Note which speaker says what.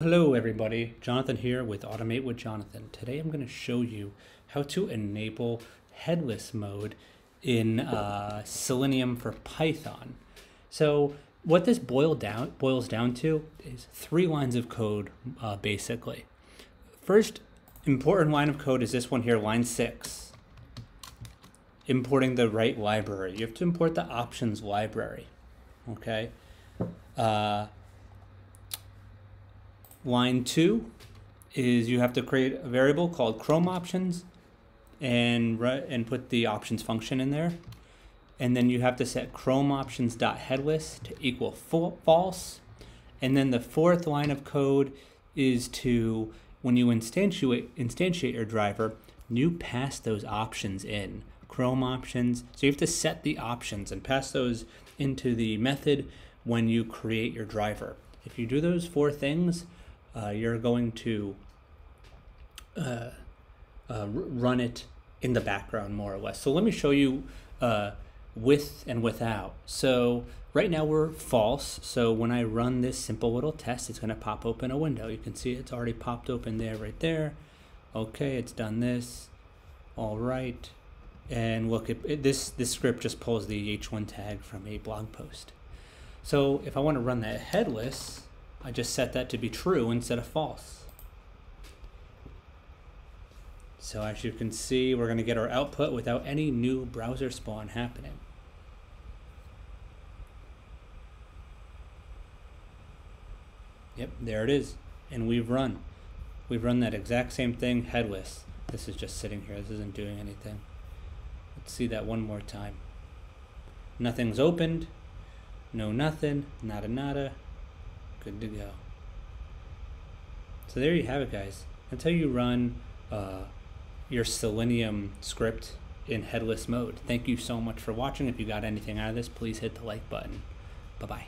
Speaker 1: Hello everybody, Jonathan here with Automate with Jonathan. Today I'm going to show you how to enable headless mode in uh, Selenium for Python. So what this boil down, boils down to is three lines of code uh, basically. First important line of code is this one here, line 6. Importing the right library. You have to import the options library. Okay. Uh, line two is you have to create a variable called Chrome options and and put the options function in there. And then you have to set Chrome options dot headless to equal false. And then the fourth line of code is to when you instantiate instantiate your driver, you pass those options in Chrome options. So you have to set the options and pass those into the method when you create your driver. If you do those four things, uh, you're going to uh, uh, run it in the background more or less. So let me show you uh, with and without. So right now we're false. So when I run this simple little test, it's going to pop open a window. You can see it's already popped open there, right there. Okay, it's done this. All right. And look, it, it, this, this script just pulls the h1 tag from a blog post. So if I want to run that headless, I just set that to be true instead of false. So as you can see, we're going to get our output without any new browser spawn happening. Yep, there it is. And we've run. We've run that exact same thing headless. This is just sitting here. This isn't doing anything. Let's see that one more time. Nothing's opened. No nothing. Nada nada good to go. So there you have it, guys. That's how you run uh, your Selenium script in headless mode. Thank you so much for watching. If you got anything out of this, please hit the like button. Bye-bye.